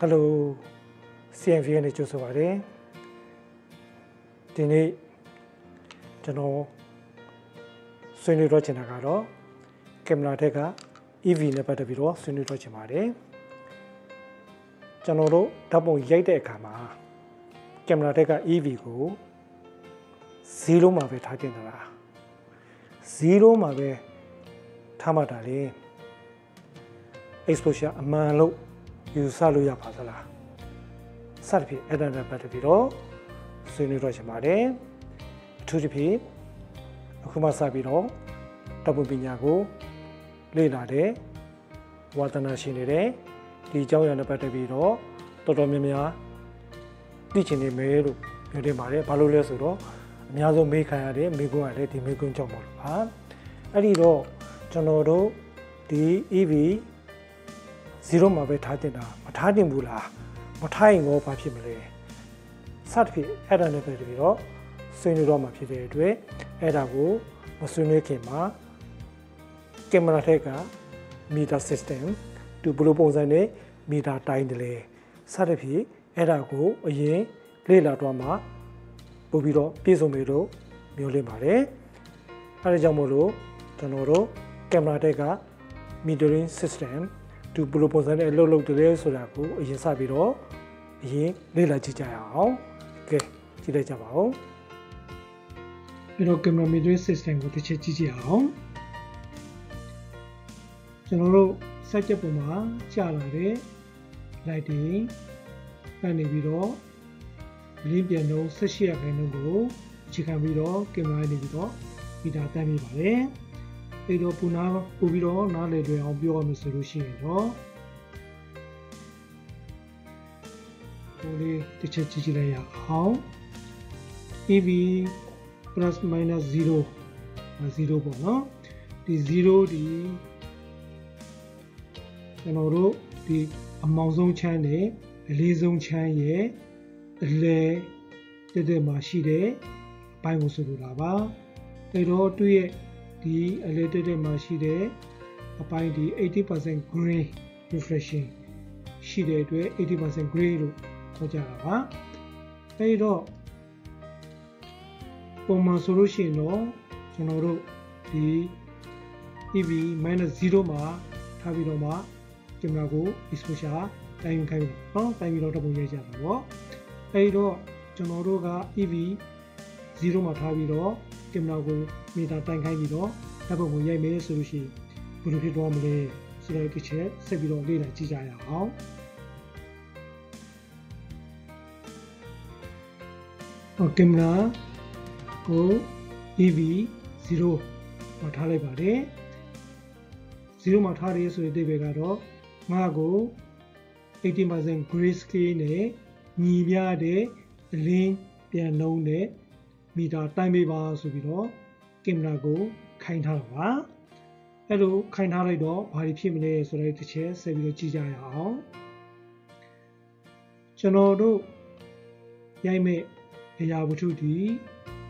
Hello CNV နဲ့ကြိုဆိုပါရစေဒီနေ့ကျွန်တော်ဆွေးနွေးတော့ချင်တာကတော့ကင်မရာထက်က EV နဲ့ပတ်သက်ပြီးတော့ဆွေးနွေးတော့ချင်ပါတယ်ကျွန်တော်တို့ဓာတ်ပုံရိုက်တဲ့အခါမှာကင်မရာထက်က EV ကို0မှာပဲထားတင်တာလား0မှာပဲထားမှတာလေ exposure အမှန်လို့ ယူဆလို့ရပါသလားစသဖြင့်အဲ့ဒါနဲ့ပတ်သက်ပြီးတော့ဆွေးနွေးတော့ချင်ပါတယ်အထူးသဖြင့်အခုမှစပြီးတော့တပ်ပုံပညာကိုလေ့လာတဲ့ဝါသနာရှင်တွေတဲ့ဒီအကြောင်းအရာနဲ့ပတ်သက်ပြီးတော့တော်တော်များများသိချင်နေမယ်လို့ပြောနေပါတယ်ဘာလို့လဲဆိုတော့အများဆုံးမေးခံရတဲ့မေးခွန်းကလည်းဒီမေးခွန်းကြောင့်ပါလို့ပါအဲ့ဒီတော့ကျွန်တော်တို့ဒီ EV 0မှာပဲထားတင်တာမထားတင်ဘူးလားမထားရင်ရောဘာဖြစ်မလဲစသဖြင့်အဲ့ဒါနဲ့ပဲပြီးတော့ဆွေးနွေးတော့မှာဖြစ်တဲ့အတွက်အဲ့ဒါကိုမဆွေးနွေးခင်မှာကင်မရာထက်ကမီတာ system သူဘယ်လိုပုံစံနဲ့မီတာတိုင်းတယ်လဲစသဖြင့်အဲ့ဒါကိုအရင်လေ့လာတော့မှပို့ပြီးတော့ပြည့်စုံပြီလို့မျိုးလင့်ပါတယ်အဲဒါကြောင့်မို့လို့ကျွန်တော်တို့ကင်မရာတက်က metering system သူဘယ်လိုပုံစံနဲ့အလုပ်လုပ်တယ်ဆိုတာကိုအရင်စပြီးတော့အရင်လေ့လာကြည့်ကြရအောင်ကဲကြည့်လိုက်ကြပါဦးပြီးတော့ camera metering system ကိုတစ်ချက်ကြည့်ကြည့်အောင်ကျွန်တော်တို့စက်ချက်ပုံမှာကြာလာတဲ့ lighting ကနေပြီးတော့လင်းပြန်တော့18ရာခိုင်နှုန်းကိုအခြေခံပြီးတော့ကင်မရာနေပြီးတော့မီတာတန်းမိပါတယ်။ အဲတော့ပူနာပူပြီးတော့နားလေတွေအောင်ပြောရမယ်ဆိုလို့ရှိရင်တော့ဒီလေးတစ်ချက်ကြည့်ကြည့်လိုက်ရအောင် EV plus minus 0 0ပေါ့နော်ဒီ0ဒီကျွန်တော်တို့ဒီအမောင်ဆုံးချမ်းနဲ့အလေးဆုံးချမ်းရဲ့အလဲတက်တက်မှာရှိတဲ့အပိုင်းကိုဆိုလိုတာပါအဲတော့သူ့ရဲ့ ဒီအလဲတက်တက်မှာရှိတဲ့အပိုင်းဒီ80% gray refreshing ရှိတဲ့အတွက်80% gray လို့ခေါ်ကြတာပါအဲတော့ပုံမှန်ဆိုလို့ရှိရင်တော့ကျွန်တော်တို့ဒီ EV -0 မှာထားပြီးတော့မှကင်မရာကို exposure တိုင်းယူခိုင်းပြီးတော့တိုင်းပြီးတော့တပုံရိုက်ကြတာပေါ့အဲဒီတော့ကျွန်တော်တို့က EV 0မှာထားပြီးတော့ ကင်မရာကိုမီတာတိုင်ခိုင်းပြီးတော့ဓာတ်ပုံကိုရိုက်မယ်ဆိုလို့ရှိရင်ဘယ်လိုဖြစ်သွားမလဲဆိုတော့တစ်ချက်ဆက်ပြီးတော့လေ့လာကြည့်ကြရအောင်ဟောကင်မရာကို EV 0မှာထားလိုက်ပါတယ်0မှာထားရဆိုတဲ့အိဗယ်ကတော့ငါ့ကို80% grayscale နဲ့ညီပြတဲ့အလင်းပြန်နှုံးတဲ့ မီတာတိုင်းပေးပါဆိုပြီးတော့ကင်မရာကိုခိုင်းထားတာပါအဲ့လိုခိုင်းထားလိုက်တော့ဘာဖြစ်မလဲဆိုတော့တစ်ချက်ဆက်ပြီးတော့ကြည့်ကြရအောင်ကျွန်တော်တို့ရိုက်မဲ့အရာဝတ္ထုဒီ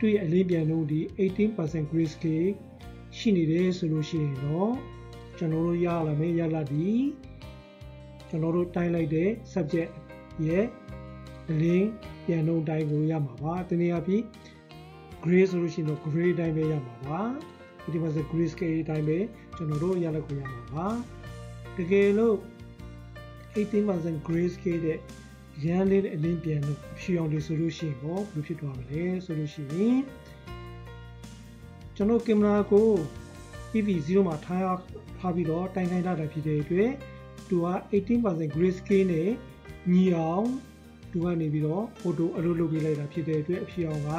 တွေ့အလင်းပြန်နှုံးဒီ18% grayscale ရှိနေတယ်ဆိုလို့ရှိရင်တော့ကျွန်တော်တို့ရလာမယ့်ရလာဒီကျွန်တော်တို့တိုင်းလိုက်တဲ့ subject ရဲ့အလင်းပြန်နှုန်းတိုင်းကိုရမှာပါတနည်းအားဖြင့် gray ဆိုလို့ရှိရင်တော့ gray တိုင်းပဲရမှာပါဒီမှာဆို gray scale တိုင်းပဲကျွန်တော်တို့ရလက်ကိုရမှာပါတကယ်လို့18% gray scale တဲ့ရန်လေးအလင်းပြန်လို့ဖြူအောင်လေးဆိုလို့ရှိရင်ပေါ့ဘယ်လိုဖြစ်သွားမလဲဆိုလို့ရှိရင်ကျွန်တော်ကင်မရာကို EV0 မှာထားထားပြီးတော့တိုင်ခိုင်းထားတာဖြစ်တဲ့အတွက်သူက18% grayscale နဲ့ညီအောင်သူကနေပြီးတော့ photo အလုပ်လုပ်ပေးလိုက်တာဖြစ်တဲ့အတွက်အဖြစ်အောင်က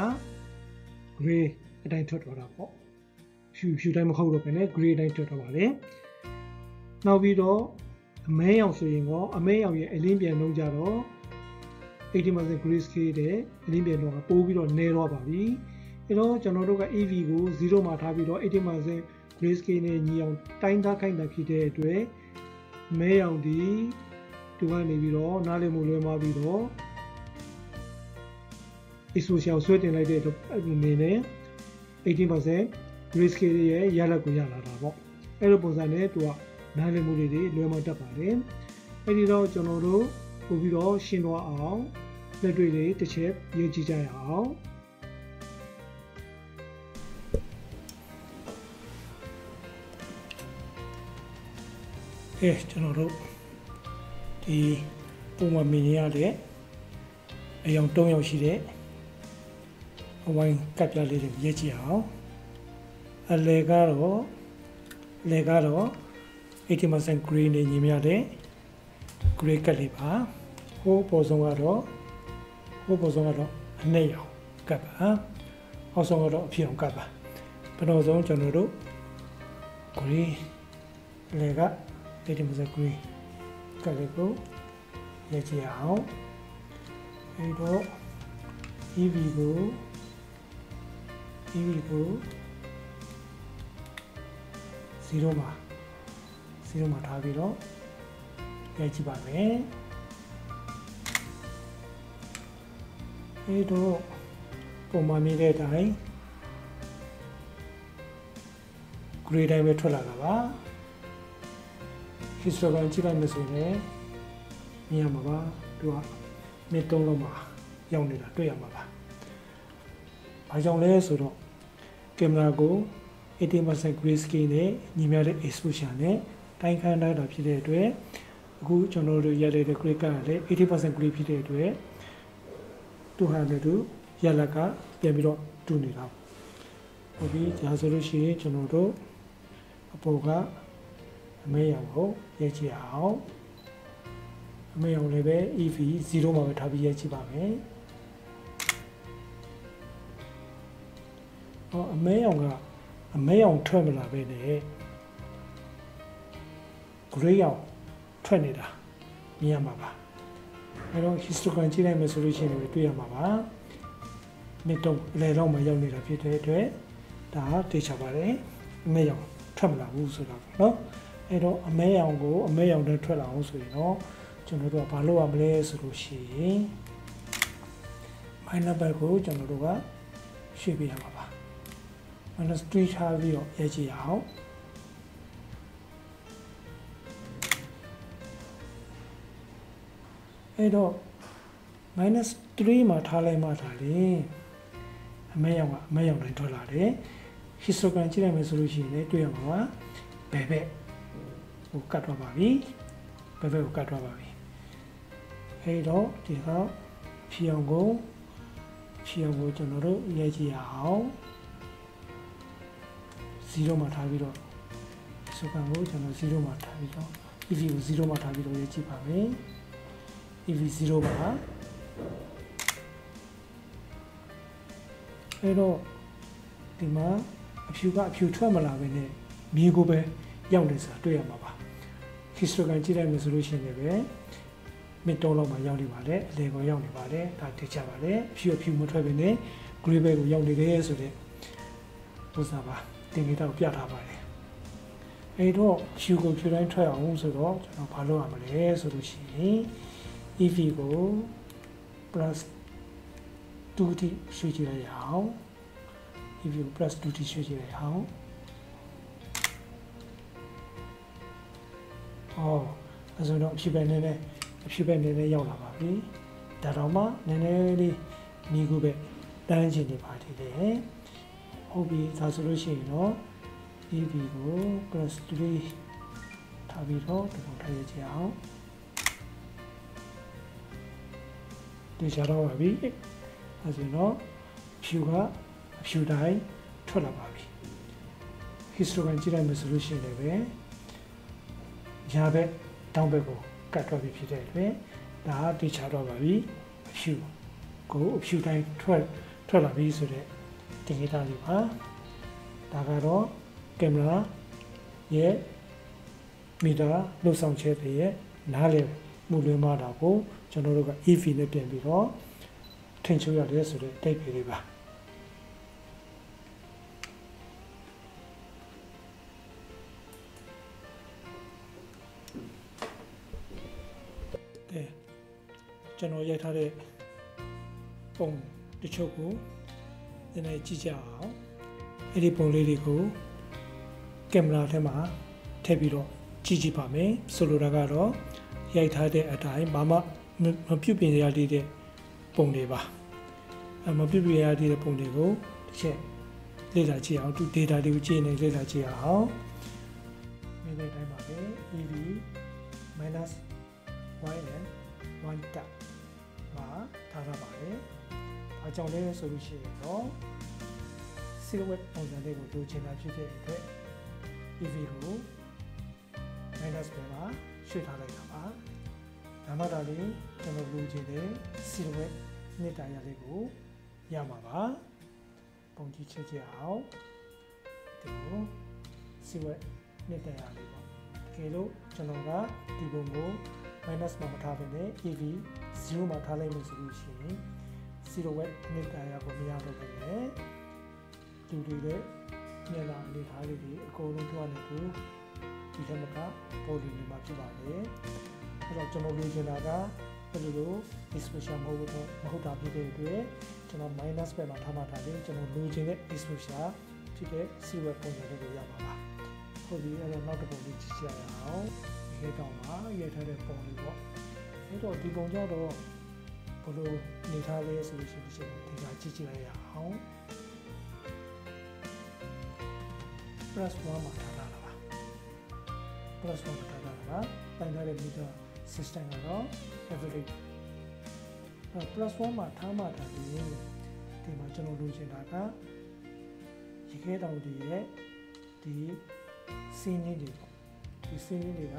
gray အတိုင်းထွက်သွားတာပေါ့ဖြူဖြူတိုင်းမဟုတ်တော့ဘဲနဲ့ gray အတိုင်းထွက်သွားပါလေနောက်ပြီးတော့အမဲရောင်ဆိုရင်ကောအမဲရောင်ရဲ့အလင်းပြန်လုံးကြတော့80% grayscale တဲ့အလင်းပြန်တော့ပိုးပြီးတော့နည်းတော့ပါပြီအဲတော့ကျွန်တော်တို့က EV ကို0မှာထားပြီးတော့80% grayscale နဲ့ညီအောင်တိုင်းသားခိုင်းတာဖြစ်တဲ့အတွက်မဲရောင်ဒီသူကနေပြီးတော့နားလည်မှုလွဲမှားပြီးတော့ exposure ဆွဲတင်လိုက်တဲ့အနေနဲ့ 18% grayscale ရဲ့ရလဒ်ကိုရလာတာပေါ့အဲ့လိုပုံစံနဲ့သူကနားလည်မှုတွေလွဲမှားတတ်ပါတယ်အဲ့ဒီတော့ကျွန်တော်တို့ပို့ပြီးတော့ရှင်းသွားအောင်လက်တွေလေးတစ်ချက်ရေးကြည့်ကြရအောင်ကဲကျွန်တော်တို့ဒီပုံမှန်မြင်ရတဲ့အယောင်၃ယောက်ရှိတဲ့ ဟဝိုင်းကပ်ပြလေးတွေရေးကြည့်အောင်အလေကတော့လေကတော့ 80% green နဲ့ညီမျှတဲ့ gray ကပ်လေးပါဟိုးပေါ်ဆုံးကတော့ဟိုးပေါ်ဆုံးကတော့အနှိမ့်အောင်ကပ်ပါအောက်ဆုံးကတော့အဖြစ်အောင်ကပ်ပါပထမဆုံးကျွန်တော်တို့ gray လေက 80% green ကပ်လေးကိုရေးကြည့်အောင်အဲတော့ EV ကို EV ကို0မှာ0မှာထားပြီးတော့ရိုက်ကြည့်ပါမယ်အဲတော့ပုံမှန်မြင်တဲ့အတိုင်း gray တိုင်းပဲထွက်လာတာပါ histogram ကြည့်လိုက်မယ်ဆိုရင်မြင်ရမှာပါသူကမြစ်တုံးလုံးမှာရောက်နေတာတွေ့ရမှာပါ။ဘာကြောင့်လဲဆိုတော့ ကင်မရာကို80% grayscale နဲ့ညီမျှတဲ့ exposure နဲ့တိုင်းခန်းထားတာဖြစ်တဲ့အတွက်အခုကျွန်တော်တို့ရတဲ့ gray ကလည်း80% gray ဖြစ်တဲ့အတွက်သူဟာလည်းသူရလက်ကပြန်ပြီးတော့တူနေတာ။ဟုတ်ပြီဒါဆိုလို့ရှိရင်ကျွန်တော်တို့အပေါ်ကအမဲရောင်ကိုရေးကြည့်အောင်အမဲရောင်လည်းပဲ EV 0မှာပဲထားပြီးရေးကြည့်ပါမယ်။ ဟောအမဲရောင်ကအမဲရောင်ထွက်မလာပဲနဲ့ gray ရောင်ထွက်နေတာမြင်ရမှာပါအဲတော့ histogram ကြည့်လိုက်မယ်ဆိုလို့ရှိရင်လည်းတွေ့ရမှာပါမြစ်တော့အလယ်တော့မှရောက်နေတာဖြစ်တဲ့အတွက်ဒါတေချာပါတယ်အမဲရောင်ထွက်မလာဘူးဆိုတာပေါ့နော်အဲတော့အမဲရောင်ကိုအမဲရောင်နဲ့ထွက်လာအောင်ဆိုရင်တော့ကျွန်တော်တို့ကဘာလုပ်ရမလဲဆိုလို့ရှိရင် minor belt ကိုကျွန်တော်တို့ကရွှေ့ပေးရမှာပါ minus 3ထားပြီးတော့ရေးကြည့်အောင်အဲ့တော့ minus 3မှာထားလိုက်မှဒါလေအမဲရောင်ကအမဲရောင်တိုင်းထွက်လာတယ် histogram ကြည့်လိုက်မယ်ဆိုလို့ရှိရင်လည်းတွေ့ရမှာပါဘယ်ဘက်ဟိုကတ်သွားပါပြီဘယ်ဘက်ကိုကတ်သွားပါပြီအဲ့တော့ဒီကဖြီအောင်ကိုဖြီအောင်ကိုကျွန်တော်တို့ရေးကြည့်ရအောင် 0မှာထားပြီးတော့စုကံကိုကျွန်တော်0မှာထားပြီးတော့ EV ကို0မှာထားပြီးတော့ရေးကြည့်ပါမယ် EV 0ပါအဲ့တော့ဒီမှာအဖြူကအဖြူထွက်မလာပဲနဲ့မြေကိုပဲရောက်နေဆိုတာတွေ့ရမှာပါ histogram ကြည့်လိုက်မယ်ဆိုလို့ရှိရင်လည်းမစ်တုံးလောက်မှာရောက်နေပါတယ်အလေကိုရောက်နေပါတယ်ဒါသိချပါတယ်အဖြူအဖြူမထွက်ပဲနဲ့ gray ဘက်ကိုရောက်နေတယ်ဆိုတဲ့ဥစ္စာပါ တင်ကြီးတော့ပြထားပါတယ်အဲ့တော့ဖြူကိုဖြူတိုင်းထွက်အောင်ဆိုတော့ကျွန်တော်ဘာလုပ်ရမလဲဆိုလို့ရှိရင် EV ကို plus 2t ရွှေ့ကြည့်လိုက်အောင် EV ကို plus 2t ရွှေ့ကြည့်လိုက်အောင်အော်အဲဆိုတော့အဖြစ်ပဲနည်းနည်းအဖြစ်ပဲနည်းနည်းရောက်လာပါပြီဒါတော့မှနည်းနည်းလေးမိကူပဲတန်းချင်နေပါသေးတယ် ဟုတ်ပြီဒါဆိုလို့ရှိရင်တော့ EV ကို plus 3ထားပြီးတော့ဒီလိုထားရချင်အောင်ဒီချတော့ပါပြီအဲဆိုတော့ဖြူကအဖြူတိုင်းထွက်လာပါပြီ histogram ကြည့်လိုက်မယ်ဆိုလို့ရှိရင်လည်းပဲညာဘက်တောင်ဘက်ကိုကတ်ထွက်ပြီးဖြစ်တဲ့အတွက်ဒါကတေချာတော့ပါပြီအဖြူကိုအဖြူတိုင်းထွက်ထွက်လာပြီဆိုတဲ့ တင်ကြတာလေးပါဒါကတော့ကင်မရာရဲ့မီတာလှုပ်ဆောင်ချက်တွေရဲ့နားလည်မှုလွှဲမှားတာကိုကျွန်တော်တို့က EV နဲ့ပြင်ပြီးတော့ထင်ချိုးရတယ်ဆိုတဲ့တိတ်ပေလေးပါကဲကျွန်တော်ရိုက်ထားတဲ့ပုံတချို့ကို နည်းနည်းကြည့်ကြအောင်အဲ့ဒီပုံလေးတွေကိုကင်မရာထဲမှာထည့်ပြီးတော့ကြည့်ကြည့်ပါမယ်ဆိုလိုတာကတော့ရိုက်ထားတဲ့အတိုင်းဘာမှမမပြုတ်ပြင်ရသေးတဲ့ပုံတွေပါအမပြုတ်ပြင်ရသေးတဲ့ပုံတွေကိုတစ်ချက်လေ့လာကြည့်အောင်သူ data တွေကိုကြည့်နေလေ့လာကြည့်အောင်မိနစ်တိုင်းပါပဲ EV minus yn 1 tap မှာထားရပါတယ်။ ဘာကြောင့်လဲဆိုလို့ရှိရင်တော့ silhouette ပုံစံလေးကိုလိုချင်တာဖြစ်တဲ့အတွက် EV ကို minus ပဲမှာရွှေ့ထားလိုက်တာပါ။ဒါမှဒါလေးကျွန်တော်လိုချင်တဲ့ silhouette နှစ်တာရလေးကိုရမှာပါ။ပုံကြည့်ချက်ကြည့်အောင်ဒီကို silhouette နှစ်တာရလေးပေါ့။တကယ်လို့ကျွန်တော်ကဒီပုံကို minus မှာမထားဘဲနဲ့ EV 0မှာထားလိုက်လို့ဆိုလို့ရှိရင် zero watt နှစ်တာရကိုမရတော့ဘူးလေလူတွေလည်းမျက်နှာအနေထားလေးတွေအကုန်လုံးတော့နေသူဒီထက်မကပေါ်လီနေမှာဖြစ်ပါတယ်အဲ့တော့ကျွန်တော်လိုချင်တာကဘယ်လိုလို exposure မဟုတ်တော့မဟုတ်တာဖြစ်တဲ့အတွက်ကျွန်တော် minus ပဲမှာထားမှထားတယ်ကျွန်တော်လိုချင်တဲ့ exposure ဖြစ်တဲ့ zero watt ပုံစံလေးကိုရပါပါဟုတ်ပြီအဲ့တော့နောက်တစ်ပုံလေးကြည့်ကြရအောင်ဒီတောင်မှာရထားတဲ့ပုံလေးပေါ့အဲ့တော့ဒီပုံကြတော့ ဘယ်လိုနေထားလဲဆိုလို့ရှိရင်ဒီကကြည့်ကြည့်လိုက်ရအောင် plus 1မှာထားတာပါ plus 1မှာထားတာပါတိုင်ထားတဲ့ meter system ကတော့ average အဲ plus 1မှာထားမှထားပြီးဒီမှာကျွန်တော်လိုချင်တာကရေခဲတောင်တွေရဲ့ဒီစင်းရင်းတွေပေါ့ဒီစင်းရင်းတွေက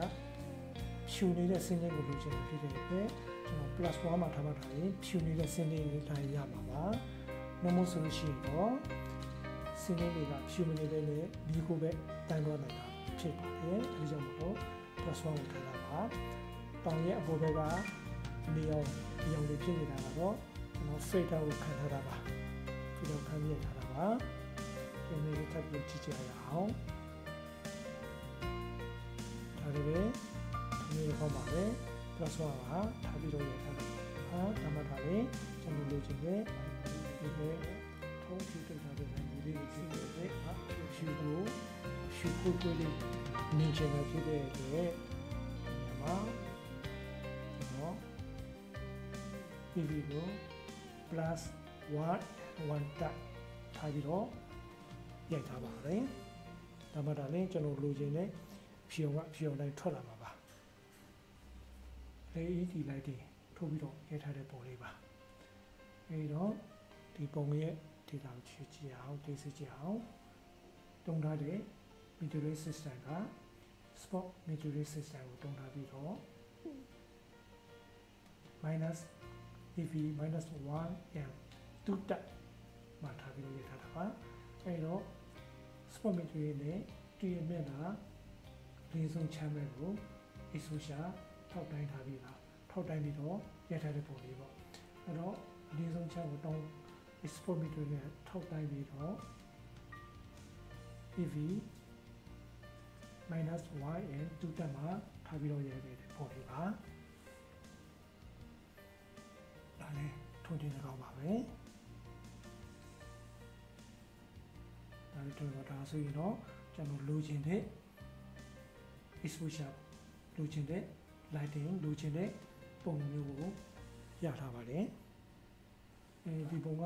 ဖြူနေတဲ့စင်းရင်းကိုလိုချင်တာဖြစ်တဲ့အတွက် ကျွန်တော် plus 1မှာထားမှထားရင်ဖြူနေတဲ့စင်းရင်းတွေတိုင်းရမှာပါ။နှမို့ဆိုလို့ရှိရင်တော့စင်းရင်းတွေကဖြူမနေတဲ့နဲ့ဒီကိုပဲတန်းသွားနိုင်တာဖြစ်ပါတယ်။ဒါကြောင့်မို့ plus 1ကိုထားတာပါ။တောင်ရဲ့အပေါ်ဘက်ကနေအောင်ဒီအောင်တွေဖြစ်နေတာကတော့ကျွန်တော် fader ကိုခံထားတာပါ။ဒီတော့ခံရထားတာပါ။ဒီနေ့ထပ်ပြီးကြည့်ကြရအောင်။ဒါလည်းပဲဒီနေ့ဟောပါပဲ plus 1ကထားပြီးတော့ရထားတာဟာဒါမှဒါလည်းကျွန်တော်လိုချင်တဲ့ဒီပဲထုံးကြည့်ထားတဲ့ဒီလေးကိုရှိနေတဲ့ဟာရှူကိုရှူကိုကိုလေးနေချင်တာဖြစ်တဲ့အတွက်ဒီမှာကျွန်တော် PV ကို plus 1 1တက်ထားပြီးတော့ရိုက်ထားပါတယ်ဒါမှဒါလည်းကျွန်တော်လိုချင်တဲ့ဖြေုံကဖြေုံတိုင်းထွက်လာ မှာပါ LED lighting ထိုးပြီးတော့ရေးထားတဲ့ပုံလေးပါအဲဒီတော့ဒီပုံရဲ့ data ကိုချကြည့်အောင်သိစေကြအောင်တုံးထားတဲ့ metering system က spot metering system ကိုတုံးထားပြီးတော့ minus EV minus 1 and 2တက်မှာထားပြီးတော့ရေးထားတာပါအဲဒီတော့ spot metering နဲ့တည်ရမျက်နှာလေးဆုံးချမ်းမဲ့ကို exposure ထောက်တိုင်းထားပြီးတာထောက်တိုင်းပြီးတော့ရထားတဲ့ပုံလေးပေါ့အဲ့တော့အလေးဆုံးချက်ကိုတောင်း export meter နဲ့ထောက်တိုင်းပြီးတော့ EV minus y and 2တက်မှာထားပြီးတော့ရခဲ့တဲ့ပုံလေးပါဒါလည်းထုံတင်ကောင်းပါပဲဒါလည်းတို့တော့ဒါဆိုရင်တော့ကျွန်တော်လိုချင်တဲ့ exposure လိုချင်တဲ့ lighting လိုချင်တဲ့ပုံမျိုးကိုရထားပါတယ်အဲဒီပုံက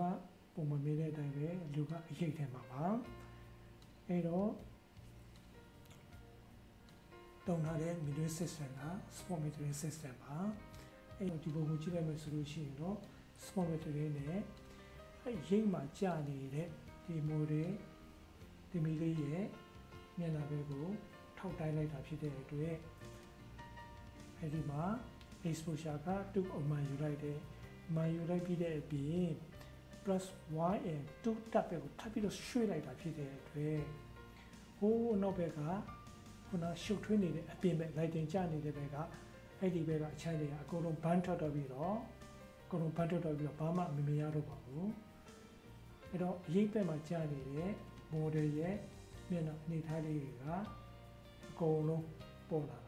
ပုံမမေးတဲ့အတိုင်းပဲလူကအရေးထဲမှာပါအဲတော့တုံထားတဲ့ metering system က smart metering system ပါအဲတော့ဒီပုံကိုကြည့်လိုက်မယ်ဆိုလို့ရှိရင်တော့ smart metering နဲ့အဲရိတ်မှာကြာနေတဲ့ဒီ model ဒီမီလေးရဲ့မျက်နှာဘက်ကိုထောက်တိုင်းလိုက်တာဖြစ်တဲ့အတွက် အဲဒီမှာ exposure က2အမှန်ယူလိုက်တယ်။မှန်ယူလိုက်ပြီးတဲ့အပြင် plus y and 2တက်ပဲကိုထပ်ပြီးတော့ရွှေ့လိုက်တာဖြစ်တဲ့အတွက်ဟိုးနောက်ဘက်ကခုနရှုပ်ထွေးနေတဲ့အပြင်ဘက် lighting ကျနေတဲ့ဘက်ကအဲ့ဒီဘက်ကအချမ်းတွေကအကုန်လုံးဘန်းထွက်တော့ပြီးတော့အကုန်လုံးဘန်းထွက်တော့ပြီးတော့ဘာမှမမြင်ရတော့ပါဘူး။အဲ့တော့အရေးဘက်မှာကျနေတဲ့ model ရဲ့မျက်နှာအနေထားလေးတွေကအကုန်လုံးပေါ်လာတာ